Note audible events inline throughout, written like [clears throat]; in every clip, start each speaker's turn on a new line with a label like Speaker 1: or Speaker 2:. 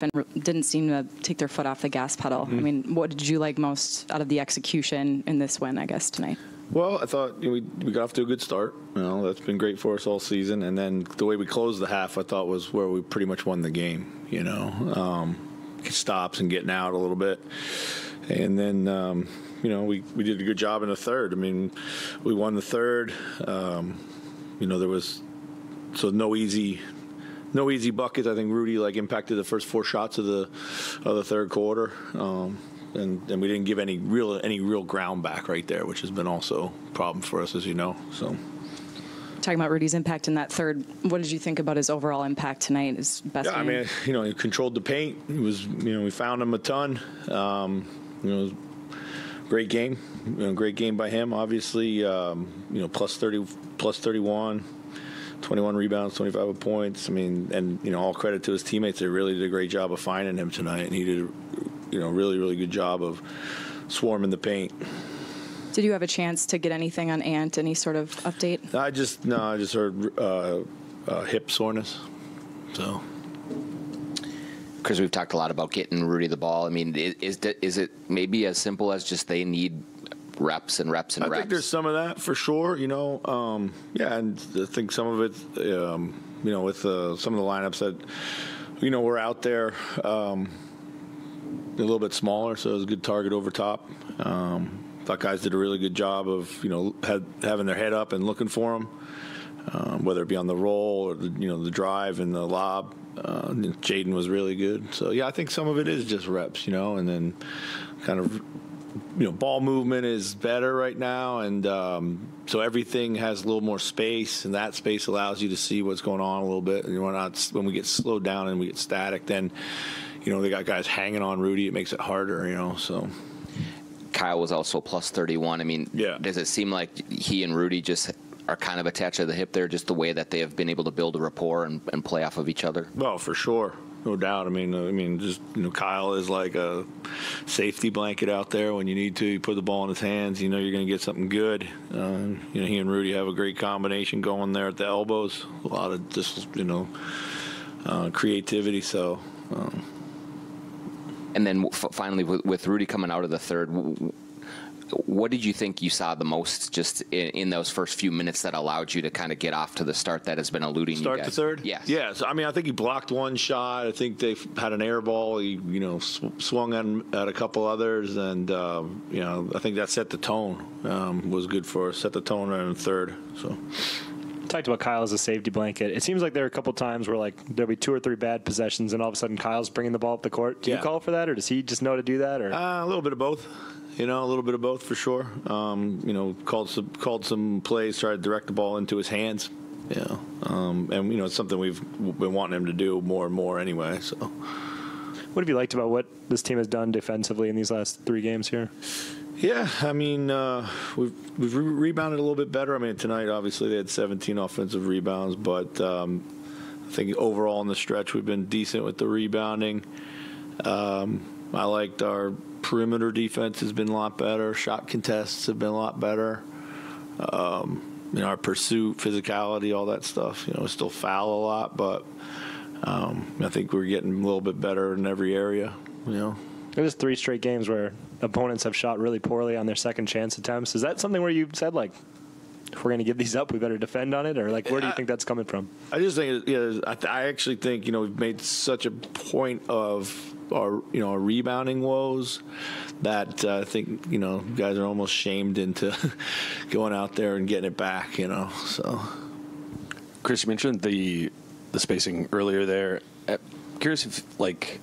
Speaker 1: and didn't seem to take their foot off the gas pedal.
Speaker 2: Mm-hmm.
Speaker 1: I mean, what did you like most out of the execution in this win? I guess tonight.
Speaker 2: Well, I thought you know, we we got off to a good start. You know, that's been great for us all season. And then the way we closed the half, I thought was where we pretty much won the game. You know, um, stops and getting out a little bit, and then um, you know we we did a good job in the third. I mean, we won the third. Um, you know, there was so no easy. No easy buckets. I think Rudy like impacted the first four shots of the of the third quarter. Um, and, and we didn't give any real any real ground back right there, which has been also a problem for us, as you know. So
Speaker 1: Talking about Rudy's impact in that third, what did you think about his overall impact tonight? His best.
Speaker 2: yeah, I mean, you know, he controlled the paint. He was, you know, we found him a ton. Um, you know, great game. You know, great game by him. Obviously, um, you know, plus thirty, plus thirty-one. 21 rebounds, 25 points. I mean, and you know, all credit to his teammates. They really did a great job of finding him tonight, and he did, a, you know, really, really good job of swarming the paint.
Speaker 1: Did you have a chance to get anything on Ant? Any sort of update?
Speaker 2: I just no, I just heard uh, uh, hip soreness. So
Speaker 3: Because we've talked a lot about getting Rudy the ball. I mean, i- is it maybe as simple as just they need reps and reps and
Speaker 2: I
Speaker 3: reps?
Speaker 2: think there's some of that for sure. You know, um, yeah, and I think some of it, um, you know, with uh, some of the lineups that, you know, we're out there um, a little bit smaller, so it was a good target over top. Um, thought guys did a really good job of, you know, had, having their head up and looking for them, um, whether it be on the roll or the, you know the drive and the lob. Uh, Jaden was really good. So yeah, I think some of it is just reps, you know, and then kind of you know, ball movement is better right now, and um, so everything has a little more space, and that space allows you to see what's going on a little bit. And we're not when we get slowed down and we get static, then you know they got guys hanging on Rudy. It makes it harder, you know. So
Speaker 3: Kyle was also plus 31. I mean,
Speaker 2: Yeah.
Speaker 3: does it seem like he and Rudy just are kind of attached to the hip there, just the way that they have been able to build a rapport and, and play off of each other?
Speaker 2: well, for sure, no doubt. I mean, I mean, just you know, Kyle is like a safety blanket out there. When you need to, you put the ball in his hands. You know you're going to get something good. Uh, you know, he and Rudy have a great combination going there at the elbows. A lot of just you know uh, creativity. So. Um,
Speaker 3: And then finally, with, Rudy coming out of the third, what did you think you saw the most just in, in those first few minutes that allowed you to kind of get off to the start that has been eluding
Speaker 2: Start
Speaker 3: you
Speaker 2: the
Speaker 3: guys?
Speaker 2: third?
Speaker 3: Yes.
Speaker 2: Yes. I mean, I think he blocked one shot. I think they had an air ball. He, you know, sw- swung on, at a couple others, and um, you know, I think that set the tone. Um, was good for us. Set the tone right in the third. So
Speaker 4: talked about Kyle as a safety blanket. It seems like there are a couple times where like there'll be two or three bad possessions, and all of a sudden Kyle's bringing the ball up the court. Do
Speaker 2: Yeah.
Speaker 4: you call for that, or does he just know to do that? Or
Speaker 2: uh, a little bit of both. You know, a little bit of both for sure. Um, you know, called some called some plays, tried to direct the ball into his hands. Yeah, um, and you know, it's something we've been wanting him to do more and more anyway. So.
Speaker 4: what have you liked about what this team has done defensively in these last three games here?
Speaker 2: Yeah, I mean, uh, we've we've re- rebounded a little bit better. I mean, tonight obviously they had 17 offensive rebounds, but um, I think overall in the stretch we've been decent with the rebounding. Um, I liked our perimeter defense has been a lot better. Shot contests have been a lot better. Um, you know, our pursuit, physicality, all that stuff. You know, we still foul a lot, but um, I think we're getting a little bit better in every area. You know.
Speaker 4: There's three straight games where opponents have shot really poorly on their second chance attempts. Is that something where you said like, if we're going to give these up, we better defend on it, or like where do you think that's coming from?
Speaker 2: I just think, it- yeah, I, th- I actually think you know we've made such a point of our you know our rebounding woes that uh, I think you know guys are almost shamed into [laughs] going out there and getting it back. You know, so
Speaker 5: Chris, you mentioned the the spacing earlier there. Uh, curious if like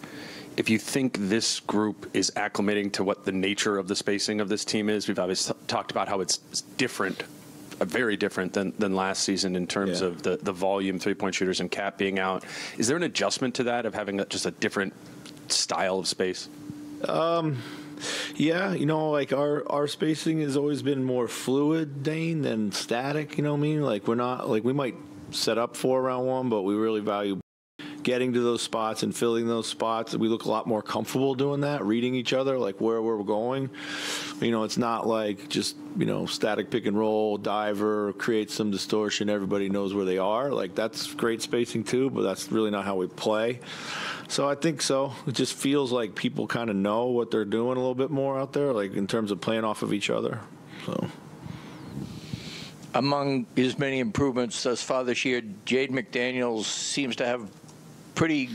Speaker 5: if you think this group is acclimating to what the nature of the spacing of this team is. We've obviously talked about how it's different, uh, very different than, than last season in terms
Speaker 2: Yeah.
Speaker 5: of the, the volume, three point shooters, and KAT being out. Is there an adjustment to that of having a, just a different style of space?
Speaker 2: Um, yeah, you know, like our our spacing has always been more fluid, Dane, than static. You know what I mean? Like we're not like we might set up for round one, but we really value getting to those spots and filling those spots. We look a lot more comfortable doing that, reading each other, like where we're going. You know, it's not like just you know static pick and roll, diver, create some distortion. Everybody knows where they are. Like that's great spacing too, but that's really not how we play. So I think so. It just feels like people kind of know what they're doing a little bit more out there, like in terms of playing off of each other. So.
Speaker 6: Among his many improvements thus far this year, Jaden McDaniels seems to have pretty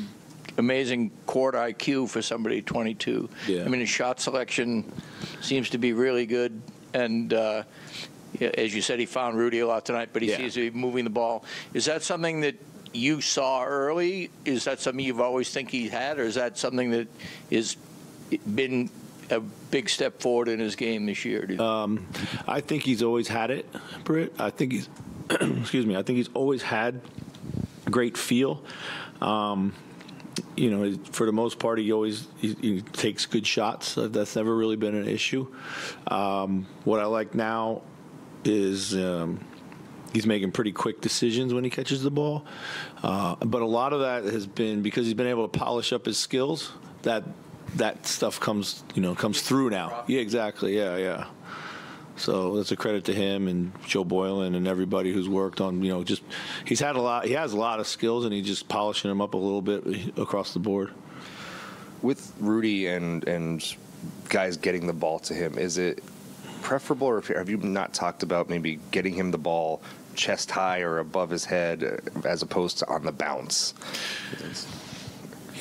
Speaker 6: amazing court IQ for somebody 22.
Speaker 2: Yeah.
Speaker 6: I mean, his shot selection seems to be really good, and uh, as you said, he found Rudy a lot tonight, but he
Speaker 2: Yeah.
Speaker 6: seems to be moving the ball. Is that something that you saw early? Is that something you've always think he had, or is that something that has been a big step forward in his game this year? think?
Speaker 2: I think he's always had it, Britt. I think he's, [clears throat] excuse me. I think he's always had great feel. Um, you know, for the most part, he always he, he takes good shots. That's never really been an issue. Um, what I like now is. Um, He's making pretty quick decisions when he catches the ball, uh, but a lot of that has been because he's been able to polish up his skills. That that stuff comes, you know, comes through now. Yeah, exactly. Yeah, yeah. So that's a credit to him and Joe Boylan and everybody who's worked on, you know, just he's had a lot. He has a lot of skills, and he's just polishing them up a little bit across the board.
Speaker 7: with Rudy and and guys getting the ball to him, is it preferable, or have you not talked about maybe getting him the ball chest high or above his head, as opposed to on the bounce?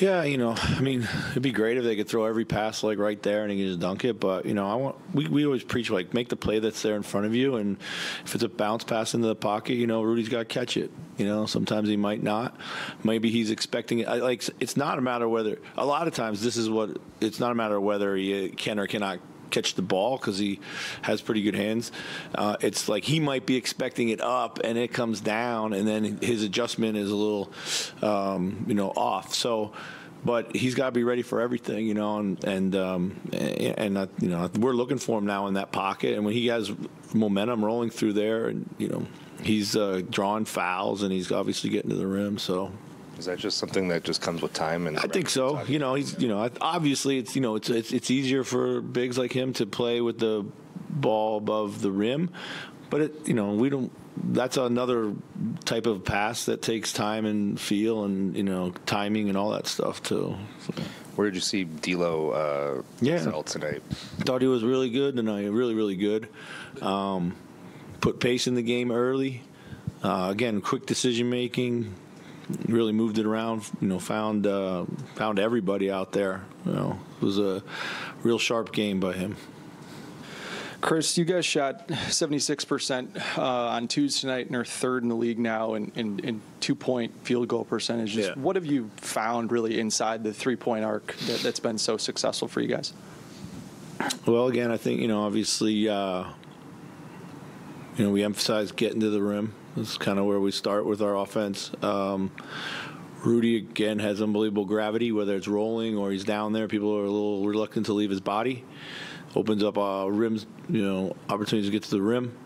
Speaker 2: Yeah, you know, I mean, it'd be great if they could throw every pass like right there and he could just dunk it. But you know, I want we, we always preach like make the play that's there in front of you, and if it's a bounce pass into the pocket, you know, Rudy's got to catch it. You know, sometimes he might not. Maybe he's expecting it. I, like it's not a matter whether. A lot of times, this is what it's not a matter of whether he can or cannot catch the ball because he has pretty good hands. Uh, it's like he might be expecting it up and it comes down, and then his adjustment is a little, um, you know, off. So. But he's got to be ready for everything, you know, and and um, and, uh, you know we're looking for him now in that pocket, and when he has momentum rolling through there, and you know he's uh, drawing fouls, and he's obviously getting to the rim, so
Speaker 7: Is that just something that just comes with time? And
Speaker 2: I think so. You know, he's you know obviously it's you know it's it's it's easier for bigs like him to play with the ball above the rim, but it you know we don't. That's another type of pass that takes time and feel and you know timing and all that stuff too.
Speaker 7: Where did you see D'Lo uh,
Speaker 2: Yeah.
Speaker 7: tonight?
Speaker 2: thought he was really good tonight. Really, really good. Um, put pace in the game early. Uh, again, quick decision making. Really moved it around. You know, found uh, found everybody out there. You know, it was a real sharp game by him.
Speaker 8: Chris, you guys shot 76% uh, on twos tonight and are third in the league now in, in, in two point field goal percentage. Just
Speaker 2: Yeah.
Speaker 8: What have you found really inside the three point arc that, that's been so successful for you guys?
Speaker 2: Well, again, I think you know, obviously, uh, you know, we emphasize getting to the rim. That's kind of where we start with our offense. Um, Rudy again has unbelievable gravity, whether it's rolling or he's down there. People are a little reluctant to leave his body. Opens up uh, rims, you know, opportunities to get to the rim.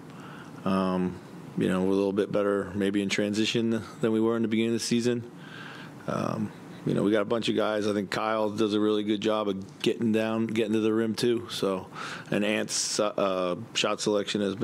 Speaker 2: Um, you know, we're a little bit better maybe in transition than we were in the beginning of the season. Um, you know, we got a bunch of guys. I think Kyle does a really good job of getting down, getting to the rim too. So, and Ant's uh, shot selection has